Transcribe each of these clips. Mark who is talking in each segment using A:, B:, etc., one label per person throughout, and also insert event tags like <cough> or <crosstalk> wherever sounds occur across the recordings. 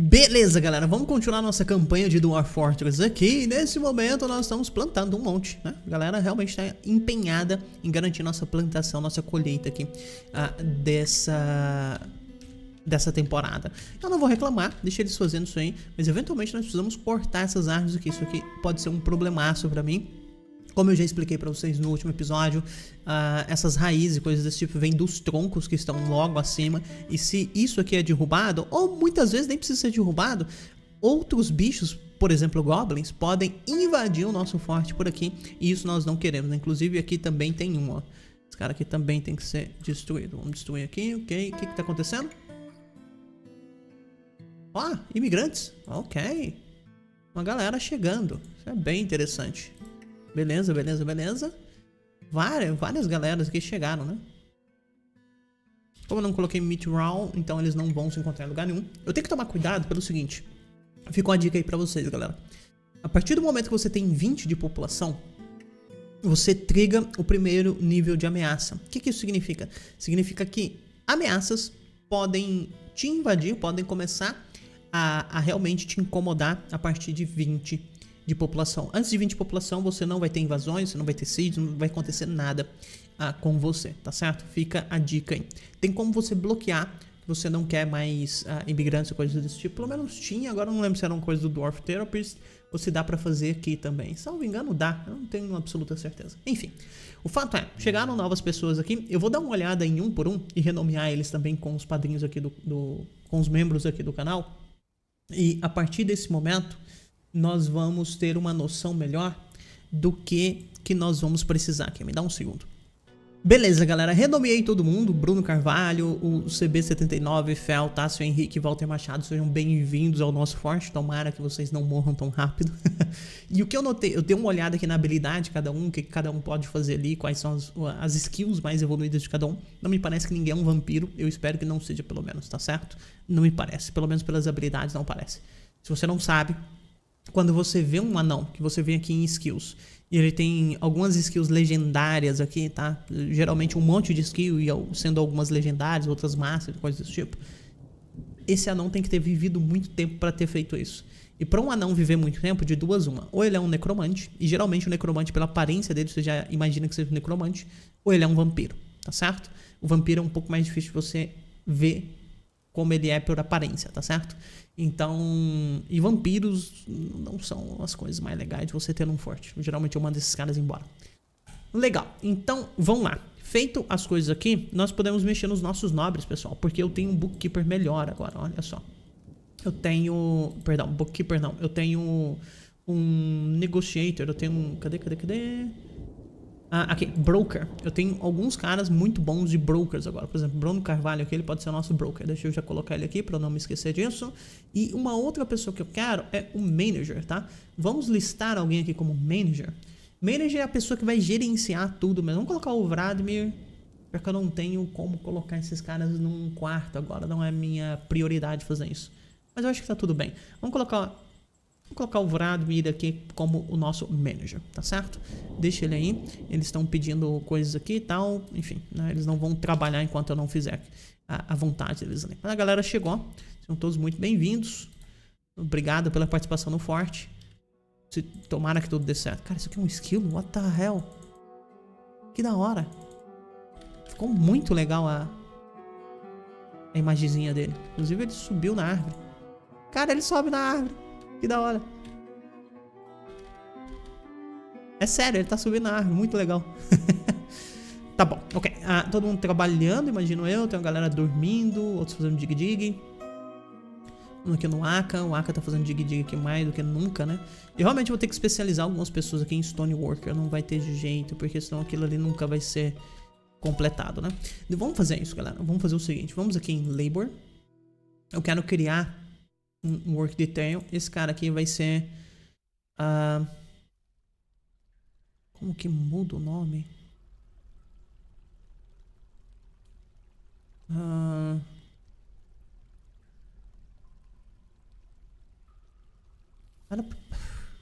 A: Beleza, galera, vamos continuar nossa campanha de Dwarf Fortress aqui. Nesse momento nós estamos plantando um monte, né? A galera realmente está empenhada em garantir nossa plantação, nossa colheita aqui uh, dessa dessa temporada. Eu não vou reclamar, deixa eles fazendo isso aí, mas eventualmente nós precisamos cortar essas árvores aqui. Isso aqui pode ser um problemaço para mim. Como eu já expliquei para vocês no último episódio, uh, essas raízes e coisas desse tipo vêm dos troncos que estão logo acima. E se isso aqui é derrubado, ou muitas vezes nem precisa ser derrubado, outros bichos, por exemplo, goblins, podem invadir o nosso forte por aqui. E isso nós não queremos. Inclusive aqui também tem um, ó. Esse cara aqui também tem que ser destruído. Vamos destruir aqui, ok. O que está acontecendo? Ó, oh, imigrantes. Ok. Uma galera chegando. Isso é bem interessante. Beleza, beleza, beleza. Várias, várias galeras que chegaram, né? Como eu não coloquei Meet Round, então eles não vão se encontrar em lugar nenhum. Eu tenho que tomar cuidado pelo seguinte. Fica uma dica aí pra vocês, galera. A partir do momento que você tem 20 de população, você triga o primeiro nível de ameaça. O que, que isso significa? Significa que ameaças podem te invadir, podem começar a, a realmente te incomodar a partir de 20 de população. Antes de 20 de população, você não vai ter invasões, você não vai ter sítios, não vai acontecer nada ah, com você, tá certo? Fica a dica aí. Tem como você bloquear você não quer mais ah, imigrantes ou coisas desse tipo. Pelo menos tinha, agora não lembro se era uma coisa do Dwarf Therapist ou se dá pra fazer aqui também. Me engano, dá. Eu não tenho absoluta certeza. Enfim, o fato é, chegaram novas pessoas aqui. Eu vou dar uma olhada em um por um e renomear eles também com os padrinhos aqui do, do com os membros aqui do canal. E a partir desse momento, nós vamos ter uma noção melhor do que que nós vamos precisar aqui. Me dá um segundo. Beleza, galera. Renomeei todo mundo. Bruno Carvalho, o CB79, Fel, Tássio Henrique, Walter Machado. Sejam bem-vindos ao nosso forte. Tomara que vocês não morram tão rápido. <laughs> e o que eu notei, eu dei uma olhada aqui na habilidade de cada um, o que cada um pode fazer ali, quais são as, as skills mais evoluídas de cada um. Não me parece que ninguém é um vampiro. Eu espero que não seja, pelo menos, tá certo? Não me parece. Pelo menos pelas habilidades, não parece. Se você não sabe, quando você vê um anão, que você vê aqui em skills, e ele tem algumas skills legendárias aqui, tá? Geralmente um monte de skill, e sendo algumas legendárias, outras massas, coisas desse tipo. Esse anão tem que ter vivido muito tempo para ter feito isso. E para um anão viver muito tempo, de duas uma. Ou ele é um necromante, e geralmente o necromante, pela aparência dele, você já imagina que seja um necromante, ou ele é um vampiro, tá certo? O vampiro é um pouco mais difícil de você ver como ele é por aparência, tá certo? Então, e vampiros não são as coisas mais legais de você ter num forte. Geralmente eu mando esses caras embora. Legal, então vamos lá. Feito as coisas aqui, nós podemos mexer nos nossos nobres, pessoal. Porque eu tenho um bookkeeper melhor agora, olha só. Eu tenho, perdão, bookkeeper não. Eu tenho um negotiator, eu tenho um, cadê, cadê, cadê? Ah, aqui, broker. Eu tenho alguns caras muito bons de brokers agora. Por exemplo, Bruno Carvalho aqui, ele pode ser o nosso broker. Deixa eu já colocar ele aqui para não me esquecer disso. E uma outra pessoa que eu quero é o manager, tá? Vamos listar alguém aqui como manager. Manager é a pessoa que vai gerenciar tudo mesmo. Vamos colocar o Vladimir, porque eu não tenho como colocar esses caras num quarto agora. Não é minha prioridade fazer isso. Mas eu acho que tá tudo bem. Vamos colocar Vou colocar o Vladimir aqui como o nosso manager, tá certo? Deixa ele aí. Eles estão pedindo coisas aqui e tal. Enfim, né? eles não vão trabalhar enquanto eu não fizer a, a vontade deles ali. Mas a galera chegou. São todos muito bem-vindos. Obrigado pela participação no Forte. Se, tomara que tudo dê certo. Cara, isso aqui é um skill? What the hell? Que da hora. Ficou muito legal a, a imagenzinha dele. Inclusive ele subiu na árvore. Cara, ele sobe na árvore. Que da hora. É sério, ele tá subindo na árvore, muito legal. <laughs> tá bom, ok. Ah, todo mundo trabalhando, imagino eu. Tem uma galera dormindo, outros fazendo dig-dig. Um aqui no Aka, o Aka tá fazendo dig-dig aqui mais do que nunca, né? E realmente vou ter que especializar algumas pessoas aqui em Stoneworker, não vai ter jeito, porque senão aquilo ali nunca vai ser completado, né? Vamos fazer isso, galera. Vamos fazer o seguinte, vamos aqui em Labor. Eu quero criar um work detail. Esse cara aqui vai ser... Uh, como que muda o nome? Uh,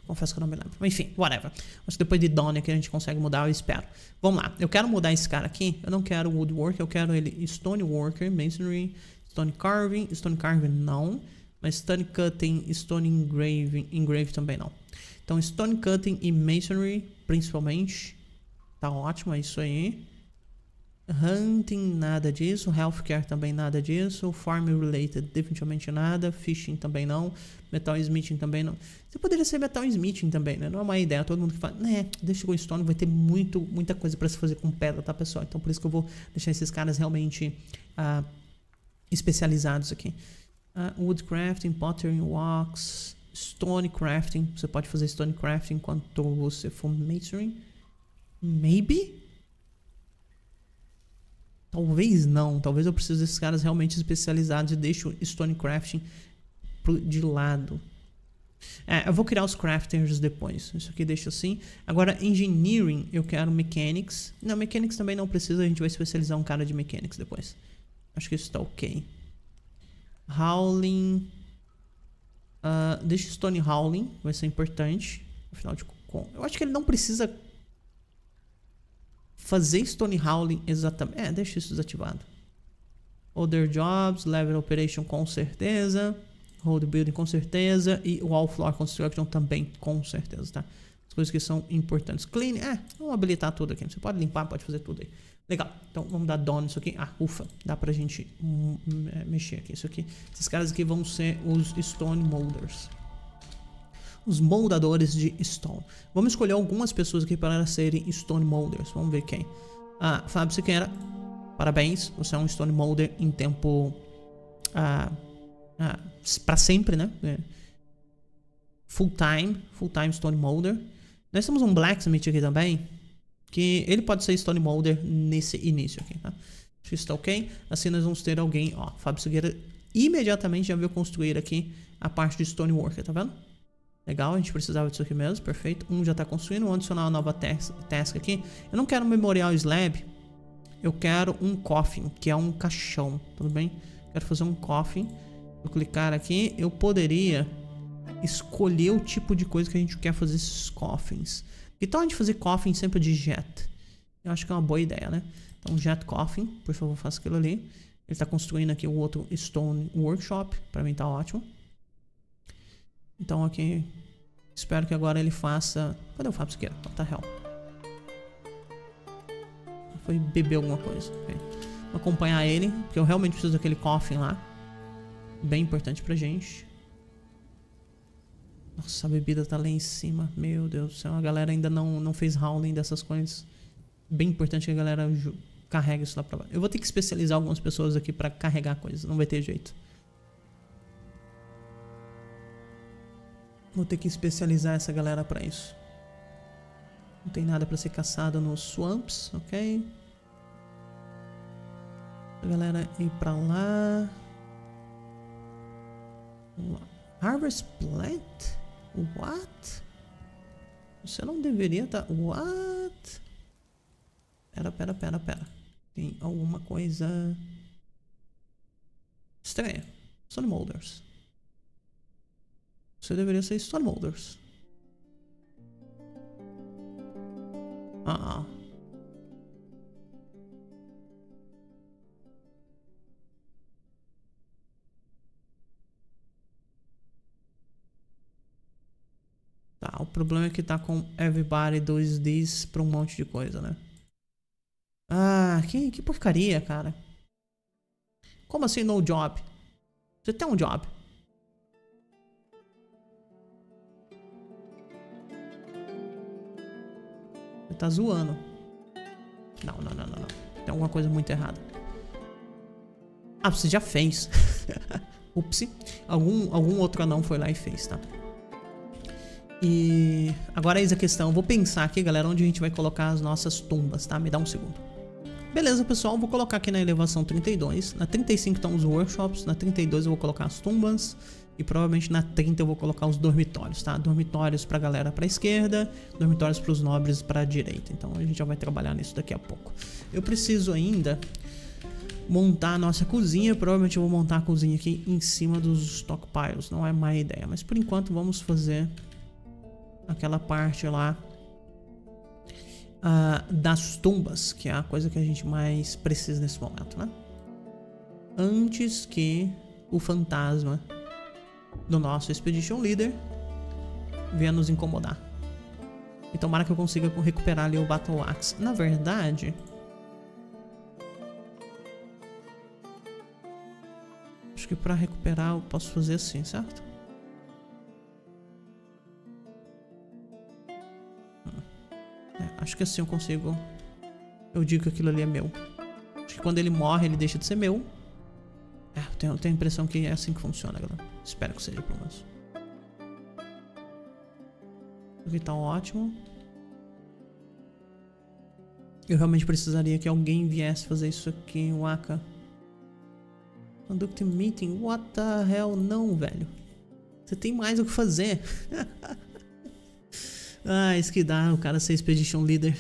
A: Confesso que eu não me lembro. Enfim, whatever. Acho que depois de Donnie que a gente consegue mudar, eu espero. Vamos lá. Eu quero mudar esse cara aqui. Eu não quero Woodwork, eu quero ele Stoneworker, Masonry, Stone Carving. Stone Carving não. Mas stone cutting, stone engraving, engraving também não. Então stone cutting e masonry, principalmente. Tá ótimo, é isso aí. Hunting, nada disso. Healthcare também nada disso. Farm related, definitivamente nada. Fishing também não. Metal smithing também não. Você poderia ser metal smithing também, né? Não é uma ideia. Todo mundo que fala, né, deixa o stone, vai ter muito, muita coisa para se fazer com pedra, tá, pessoal? Então por isso que eu vou deixar esses caras realmente uh, especializados aqui. Uh, woodcrafting, pottery, wax, stone crafting. Você pode fazer stone crafting enquanto você for masonry. Maybe? Talvez não. Talvez eu precise desses caras realmente especializados e deixo o Stone Crafting de lado. É, eu vou criar os crafters depois. Isso aqui deixa assim. Agora, engineering, eu quero mechanics. Não, mechanics também não precisa. A gente vai especializar um cara de mechanics depois. Acho que isso tá ok. Howling. Uh, deixa Stone Howling. Vai ser importante. Afinal de contas. Eu acho que ele não precisa fazer Stone Howling exatamente. É, deixa isso desativado. Other Jobs, Level Operation com certeza. Hold Building com certeza. E Wall Floor Construction também com certeza, tá? As coisas que são importantes. Clean, é, vamos habilitar tudo aqui. Você pode limpar, pode fazer tudo aí. Legal, então vamos dar done nisso aqui. Ah, ufa, dá pra gente hum, mexer aqui. Isso aqui, esses caras aqui vão ser os Stone Molders os moldadores de stone. Vamos escolher algumas pessoas aqui para serem stone molders. Vamos ver quem. Ah, Fábio Siqueira, parabéns. Você é um stone molder em tempo ah, ah, para sempre, né? É. Full time, full time stone molder. Nós temos um blacksmith aqui também, que ele pode ser stone molder nesse início aqui, tá? Acho que está ok. Assim nós vamos ter alguém, ó, Fábio Siqueira imediatamente já veio construir aqui a parte de stoneworker, tá vendo? Legal, a gente precisava disso aqui mesmo, perfeito. Um já está construindo, vamos adicionar uma nova task aqui. Eu não quero um memorial slab, eu quero um coffin, que é um caixão, tudo bem? Quero fazer um coffin. Vou clicar aqui, eu poderia escolher o tipo de coisa que a gente quer fazer esses coffins. Então a gente fazer coffin sempre de jet. Eu acho que é uma boa ideia, né? Então jet coffin, por favor, faça aquilo ali. Ele está construindo aqui o outro stone workshop, para mim tá ótimo. Então aqui, espero que agora ele faça... Cadê o Fábio Siqueira? What the hell? Foi beber alguma coisa. Okay. Vou acompanhar ele, porque eu realmente preciso daquele coffin lá. Bem importante pra gente. Nossa, a bebida tá lá em cima. Meu Deus do céu, a galera ainda não, não fez howling dessas coisas. Bem importante que a galera carregue isso lá pra baixo. Eu vou ter que especializar algumas pessoas aqui pra carregar coisas, não vai ter jeito. Vou ter que especializar essa galera para isso. Não tem nada para ser caçado nos swamps, ok? A galera ir para lá. Harvest plant? What? Você não deveria estar... Tá... What? Pera, pera, pera, pera. Tem alguma coisa... Estranha. Sun Molders. Você deveria ser Stone Molders. Ah, ah. Problema é que tá com everybody dois this pra um monte de coisa, né? Ah, que, que porcaria, cara. Como assim no job? Você tem um job. Ele tá zoando. Não, não, não, não, não. Tem alguma coisa muito errada. Ah, você já fez. <laughs> Ups. Algum, algum outro anão foi lá e fez, tá? E agora eis a questão. Vou pensar aqui, galera, onde a gente vai colocar as nossas tumbas, tá? Me dá um segundo. Beleza, pessoal. Vou colocar aqui na elevação 32. Na 35 estão os workshops. Na 32 eu vou colocar as tumbas. E provavelmente na 30 eu vou colocar os dormitórios, tá? Dormitórios pra galera pra esquerda, dormitórios pros nobres pra direita. Então a gente já vai trabalhar nisso daqui a pouco. Eu preciso ainda montar a nossa cozinha. Provavelmente eu vou montar a cozinha aqui em cima dos stockpiles. Não é má ideia. Mas por enquanto vamos fazer aquela parte lá uh, das tumbas, que é a coisa que a gente mais precisa nesse momento, né? Antes que o fantasma do nosso Expedition Leader venha nos incomodar. E tomara que eu consiga recuperar ali o Battle Axe. Na verdade... Acho que pra recuperar eu posso fazer assim, certo? Acho que assim eu consigo... Eu digo que aquilo ali é meu. Acho que quando ele morre, ele deixa de ser meu. É, eu tenho, eu tenho a impressão que é assim que funciona, galera. Espero que seja, pelo menos. Aqui tá ótimo. Eu realmente precisaria que alguém viesse fazer isso aqui, Waka. Conduct meeting? What the hell? Não, velho. Você tem mais o que fazer. <laughs> ah, isso que dá o cara ser Expedition Leader.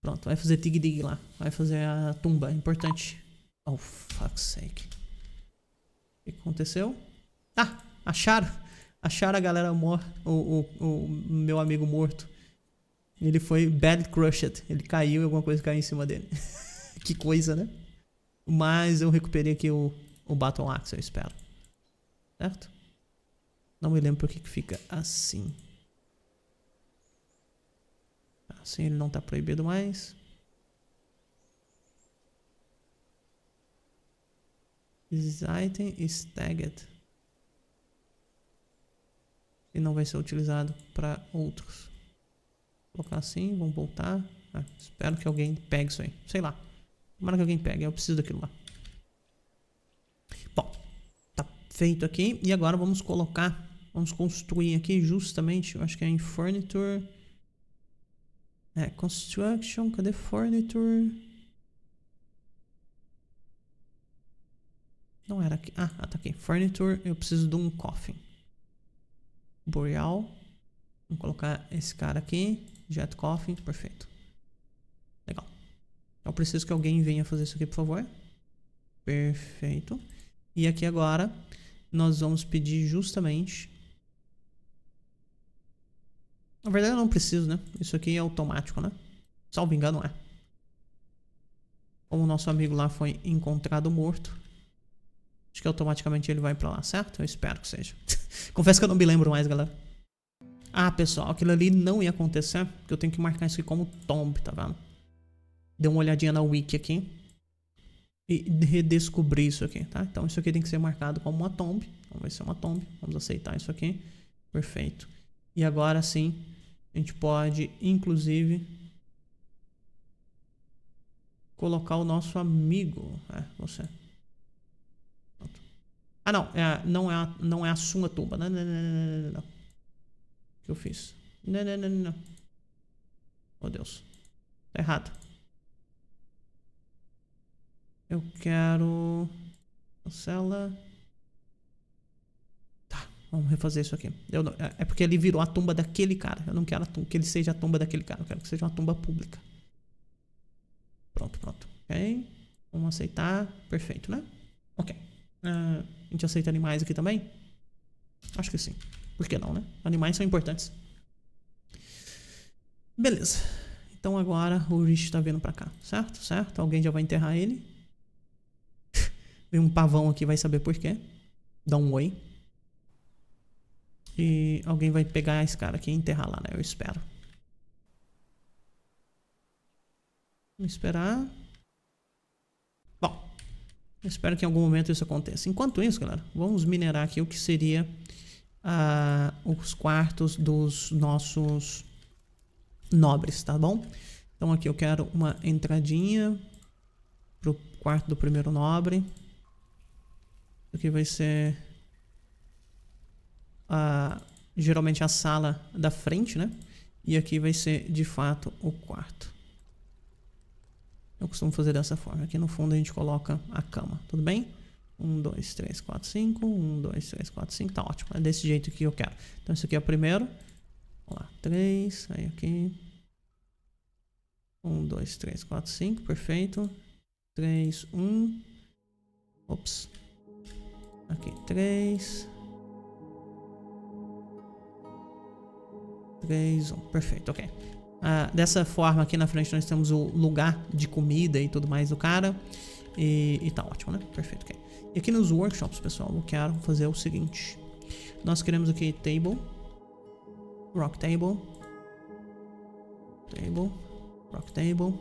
A: Pronto, vai fazer Tig Dig lá. Vai fazer a tumba, importante. Oh, fuck's sake. O que aconteceu? Ah, acharam. Acharam a galera morta. O, o, o, meu amigo morto. Ele foi bad crushed. Ele caiu e alguma coisa caiu em cima dele. <laughs> que coisa, né? Mas eu recuperei aqui o, o Battle Axe, eu espero. Certo? Não me lembro por que fica assim. Assim ele não tá proibido mais. This item is. E não vai ser utilizado para outros. Vou colocar assim, vamos voltar. Ah, espero que alguém pegue isso aí. Sei lá. Tomara que alguém pegue, eu preciso daquilo lá. Bom, tá feito aqui. E agora vamos colocar, vamos construir aqui justamente, eu acho que é em Furniture. É, Construction, cadê Furniture? Não era aqui. Ah, tá aqui. Furniture, eu preciso de um coffin. Boreal. Vamos colocar esse cara aqui. Jet Coffin, perfeito. Legal. Eu preciso que alguém venha fazer isso aqui, por favor. Perfeito. E aqui agora, nós vamos pedir justamente... Na verdade eu não preciso, né? Isso aqui é automático, né? Salvo engano, é. Como o nosso amigo lá foi encontrado morto, Acho que automaticamente ele vai pra lá, certo? Eu espero que seja. <laughs> Confesso que eu não me lembro mais, galera. Ah, pessoal, aquilo ali não ia acontecer, porque eu tenho que marcar isso aqui como tomb, tá vendo? Dê uma olhadinha na wiki aqui. E redescobrir isso aqui, tá? Então isso aqui tem que ser marcado como uma tomb. Então vai ser uma tomb. Vamos aceitar isso aqui. Perfeito. E agora sim, a gente pode, inclusive, colocar o nosso amigo. É, você. Ah, não. É, não, é a, não é a sua tumba. Não, não, não, não, não, não. O que eu fiz? Não, não, não, não. Oh, Deus. Tá errado. Eu quero... Cancela. Vamos refazer isso aqui. Eu não, é, é porque ele virou a tumba daquele cara. Eu não quero tumba, que ele seja a tumba daquele cara. Eu quero que seja uma tumba pública. Pronto, pronto. Ok. Vamos aceitar. Perfeito, né? Ok. Uh, a gente aceita animais aqui também? Acho que sim. Por que não, né? Animais são importantes. Beleza. Então agora o Rich tá vindo pra cá, certo? Certo? Alguém já vai enterrar ele. <laughs> Vem um pavão aqui, vai saber por quê. Dá um oi. E alguém vai pegar esse cara aqui e enterrar lá, né? Eu espero. Vamos esperar. Eu espero que em algum momento isso aconteça. Enquanto isso, galera, vamos minerar aqui o que seria uh, os quartos dos nossos nobres, tá bom? Então aqui eu quero uma entradinha pro quarto do primeiro nobre. Aqui vai ser uh, geralmente a sala da frente, né? E aqui vai ser de fato o quarto. Eu costumo fazer dessa forma. Aqui no fundo a gente coloca a cama, tudo bem? 1, 2, 3, 4, 5. 1, 2, 3, 4, 5. Tá ótimo. É desse jeito que eu quero. Então, isso aqui é o primeiro. Vamos lá. 3. Aí aqui. 1, 2, 3, 4, 5. Perfeito. 3, 1. Ops. Aqui. 3. 3, 1. Perfeito. Ok. Ah, dessa forma aqui na frente nós temos o lugar de comida e tudo mais do cara. E, e tá ótimo, né? Perfeito, ok. E aqui nos workshops, pessoal, eu quero fazer o seguinte. Nós queremos aqui table. Rock table. Table. Rock table.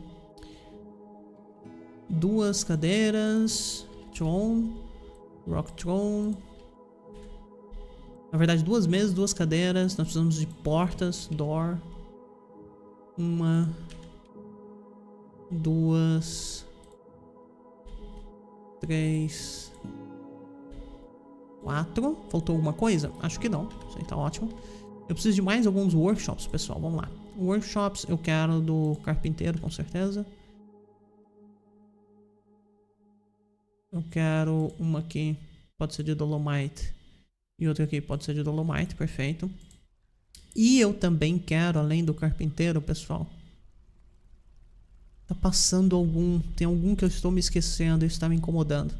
A: Duas cadeiras. Throne. Rock throne. Na verdade, duas mesas, duas cadeiras. Nós precisamos de portas, door. Uma. Duas. Três. Quatro. Faltou alguma coisa? Acho que não. Isso aí tá ótimo. Eu preciso de mais alguns workshops, pessoal. Vamos lá. Workshops eu quero do carpinteiro, com certeza. Eu quero uma aqui. Pode ser de Dolomite. E outra aqui pode ser de Dolomite, perfeito. E eu também quero, além do carpinteiro, pessoal. Tá passando algum. Tem algum que eu estou me esquecendo e está me incomodando.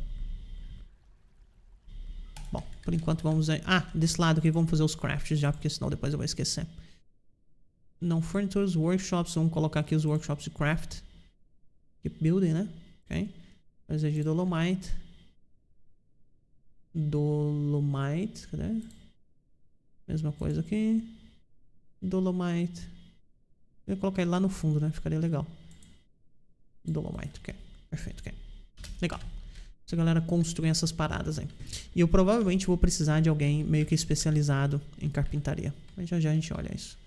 A: Bom, por enquanto vamos. Ah, desse lado aqui vamos fazer os crafts já, porque senão depois eu vou esquecer. Não furnitures, workshops. Vamos colocar aqui os workshops de craft. Keep building, né? Ok. Fazer de dolomite. Dolomite, cadê? Mesma coisa aqui. Dolomite. Eu vou colocar ele lá no fundo, né? Ficaria legal. Dolomite, ok. Perfeito, ok. Legal. Essa galera construir essas paradas aí. E eu provavelmente vou precisar de alguém meio que especializado em carpintaria. Mas já já a gente olha isso.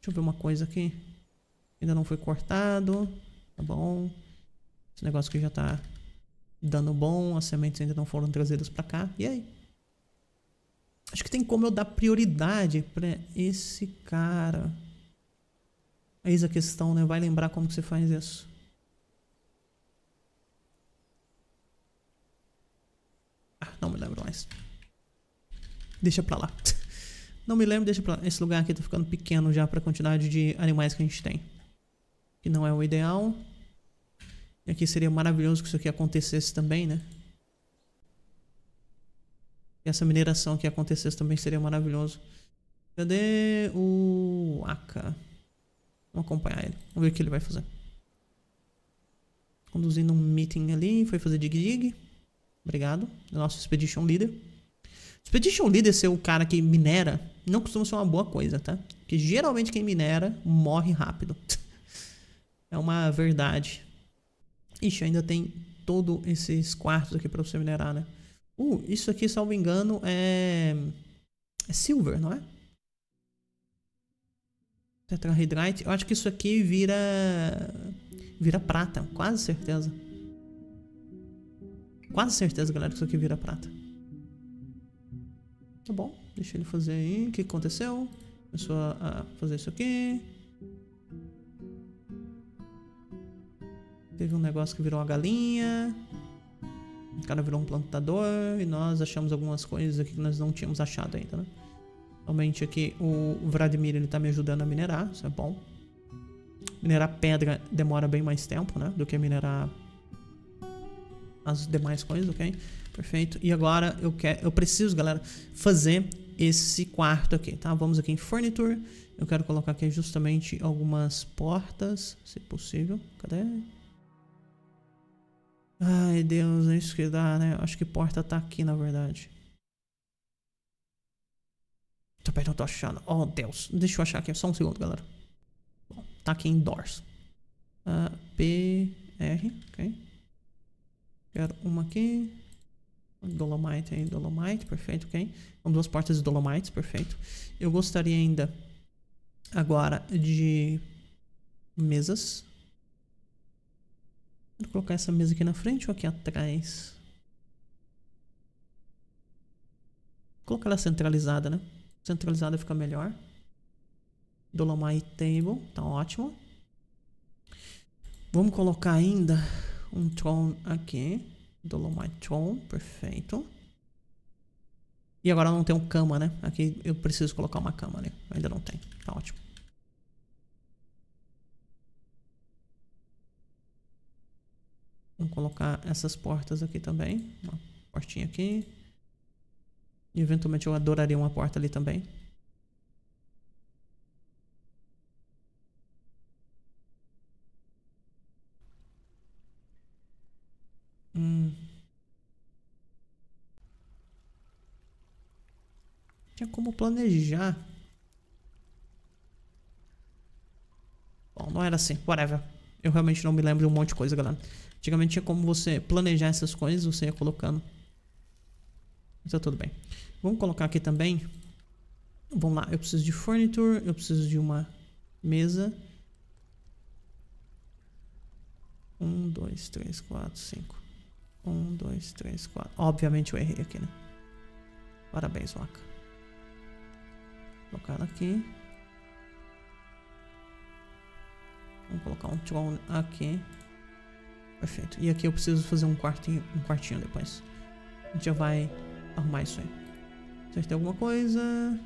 A: Deixa eu ver uma coisa aqui. Ainda não foi cortado. Tá bom. Esse negócio aqui já tá dando bom, as sementes ainda não foram trazidas para cá. E aí? Acho que tem como eu dar prioridade para esse cara. Eis a questão, né? Vai lembrar como que você faz isso. Ah, não me lembro mais. Deixa pra lá. <laughs> Não me lembro, deixa pra lá. Esse lugar aqui tá ficando pequeno já pra quantidade de animais que a gente tem. Que não é o ideal. E aqui seria maravilhoso que isso aqui acontecesse também, né? E essa mineração aqui acontecesse também seria maravilhoso. Cadê o Aka? Vamos acompanhar ele. Vamos ver o que ele vai fazer. Conduzindo um meeting ali. Foi fazer dig-dig. Obrigado. Nosso Expedition Leader. Expedition Leader ser o cara que minera não costuma ser uma boa coisa, tá? Porque geralmente quem minera morre rápido. <laughs> é uma verdade. Ixi, ainda tem todos esses quartos aqui para você minerar, né? Uh, isso aqui, salvo engano, é... É silver, não é? Tetrahydrite. Eu acho que isso aqui vira... Vira prata, quase certeza. Quase certeza, galera, que isso aqui vira prata. Tá bom, deixa ele fazer aí. O que aconteceu? Começou a fazer isso aqui. Teve um negócio que virou uma galinha. O cara virou um plantador. E nós achamos algumas coisas aqui que nós não tínhamos achado ainda, né? Realmente aqui o Vladimir ele tá me ajudando a minerar. Isso é bom. Minerar pedra demora bem mais tempo, né? Do que minerar as demais coisas, ok? Perfeito. E agora eu quero, eu preciso, galera, fazer esse quarto aqui, tá? Vamos aqui em Furniture. Eu quero colocar aqui justamente algumas portas, se possível. Cadê? Ai, Deus, é isso que dá, né? Acho que porta tá aqui, na verdade. Também não tô achando. Oh, Deus. Deixa eu achar aqui. Só um segundo, galera. Bom, tá aqui em doors. Uh, P, R, ok. Quero uma aqui. Dolomite aí, Dolomite, perfeito, ok. São duas portas de Dolomite, perfeito. Eu gostaria ainda agora de mesas. Vou colocar essa mesa aqui na frente ou aqui atrás? Vou colocar ela centralizada, né? Centralizada fica melhor. Dolomite Table, tá ótimo. Vamos colocar ainda um Throne aqui. Dolomite Throne, perfeito. E agora não tem um cama, né? Aqui eu preciso colocar uma cama ali. Ainda não tem, tá ótimo. Vou colocar essas portas aqui também. Uma portinha aqui. E eventualmente eu adoraria uma porta ali também. Hum. Tinha como planejar. Bom, não era assim. Whatever. Eu realmente não me lembro de um monte de coisa, galera. Antigamente tinha como você planejar essas coisas, você ia colocando. Tá tudo bem. Vamos colocar aqui também. Vamos lá, eu preciso de furniture, eu preciso de uma mesa. Um, dois, três, quatro, cinco. Um, dois, três, quatro. Obviamente eu errei aqui, né? Parabéns, vaca. Colocar aqui. Vamos colocar um tron aqui. Perfeito. E aqui eu preciso fazer um quartinho, um quartinho depois. A gente já vai arrumar isso aí. Acertei alguma coisa.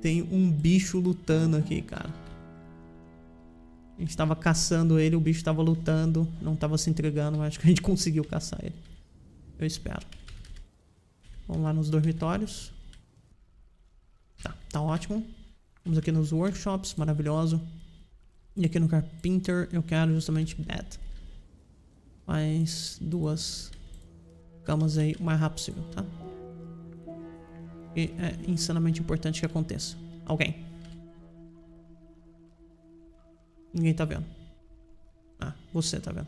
A: Tem um bicho lutando aqui, cara. A gente tava caçando ele, o bicho tava lutando, não tava se entregando, mas acho que a gente conseguiu caçar ele. Eu espero. Vamos lá nos dormitórios. Tá, tá ótimo. Vamos aqui nos workshops, maravilhoso. E aqui no Carpenter eu quero justamente bed. Mais duas camas aí o mais rápido possível, tá? E é insanamente importante que aconteça. Alguém. Ninguém tá vendo. Ah, você tá vendo.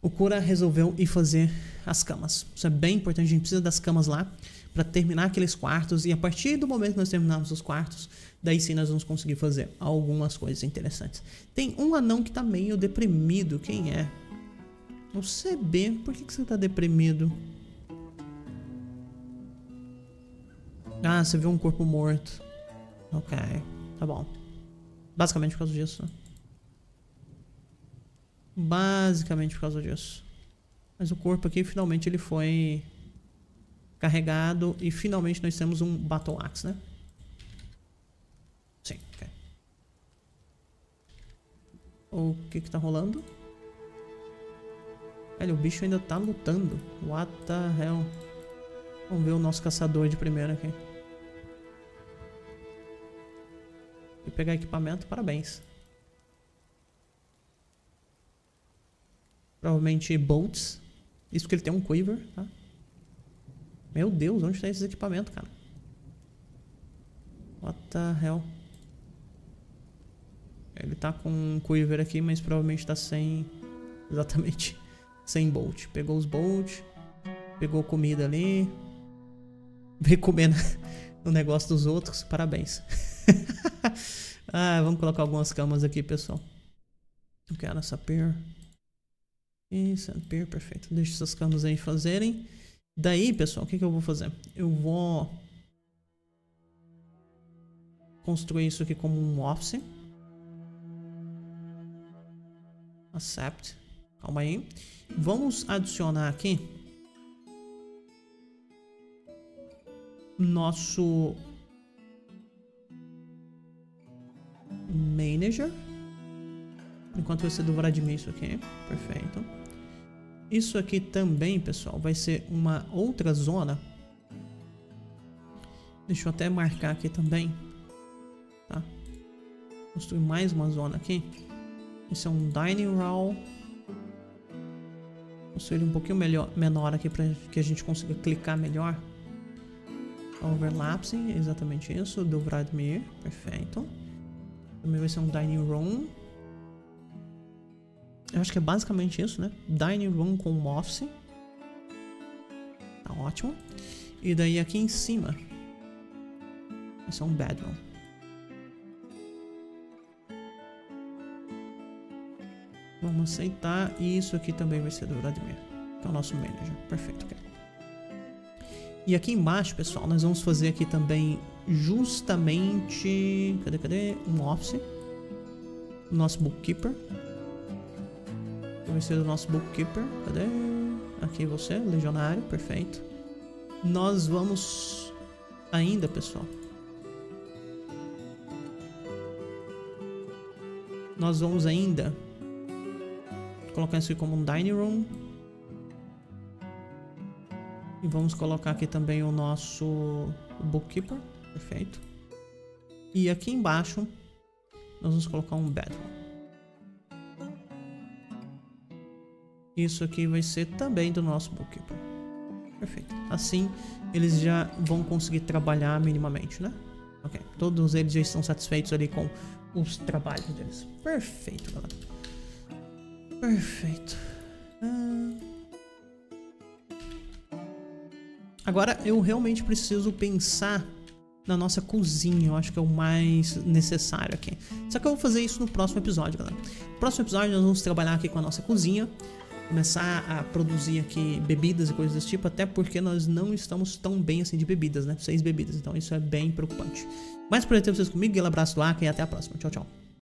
A: O cura resolveu ir fazer as camas. Isso é bem importante, a gente precisa das camas lá para terminar aqueles quartos e a partir do momento que nós terminarmos os quartos, daí sim nós vamos conseguir fazer algumas coisas interessantes. Tem um anão que tá meio deprimido, quem é? O CB, por que, que você tá deprimido? Ah, você viu um corpo morto. Ok. Tá bom. Basicamente por causa disso. Basicamente por causa disso. Mas o corpo aqui finalmente ele foi carregado e finalmente nós temos um Battle Axe, né? Sim, ok. O que que tá rolando? Velho, o bicho ainda tá lutando. What the hell? Vamos ver o nosso caçador de primeiro aqui. e pegar equipamento, parabéns. Provavelmente bolts. Isso porque ele tem um quiver, tá? Meu Deus, onde está esse equipamento, cara? What the hell? Ele tá com um quiver aqui, mas provavelmente tá sem... <laughs> Exatamente. Sem bolt. Pegou os bolt. Pegou comida ali. <laughs> Veio comendo <laughs> no negócio dos outros. Parabéns. ah, vamos colocar algumas camas aqui, pessoal. Eu quero essa pier. Isso, pier, perfeito. Deixa essas camas aí fazerem. Daí, pessoal, o que, que eu vou fazer? Eu vou construir isso aqui como um office. Accept. Calma aí. Vamos adicionar aqui nosso Manager. Enquanto ser do Vladimir isso aqui. Perfeito. Isso aqui também, pessoal, vai ser uma outra zona. Deixa eu até marcar aqui também. Tá? Construir mais uma zona aqui. Esse é um Dining Hall. Construir um pouquinho melhor, menor aqui para que a gente consiga clicar melhor. Overlapsing, exatamente isso. Do Vladimir. Perfeito. Também vai ser um dining room. Eu acho que é basicamente isso, né? Dining room com office. Tá ótimo. E daí aqui em cima vai ser um bedroom. Vamos aceitar. E isso aqui também vai ser do Vladimir. Que é o nosso manager. Perfeito. E aqui embaixo, pessoal, nós vamos fazer aqui também justamente... Cadê, cadê? Um office. Nosso bookkeeper. Vai ser o nosso bookkeeper. Cadê? Aqui você, legionário, perfeito. Nós vamos ainda, pessoal. Nós vamos ainda colocar isso aqui como um dining room. E vamos colocar aqui também o nosso bookkeeper. Perfeito. E aqui embaixo nós vamos colocar um bedroom. Isso aqui vai ser também do nosso bookkeeper. Perfeito. Assim, eles já vão conseguir trabalhar minimamente, né? Ok. Todos eles já estão satisfeitos ali com os trabalhos deles. Perfeito, galera. Perfeito. Ah... Agora eu realmente preciso pensar na nossa cozinha. Eu acho que é o mais necessário aqui. Só que eu vou fazer isso no próximo episódio, galera. No próximo episódio nós vamos trabalhar aqui com a nossa cozinha. Começar a produzir aqui bebidas e coisas desse tipo, até porque nós não estamos tão bem assim de bebidas, né? Seis bebidas, então isso é bem preocupante. Mas por ter vocês comigo, um abraço Aka e até a próxima. Tchau, tchau.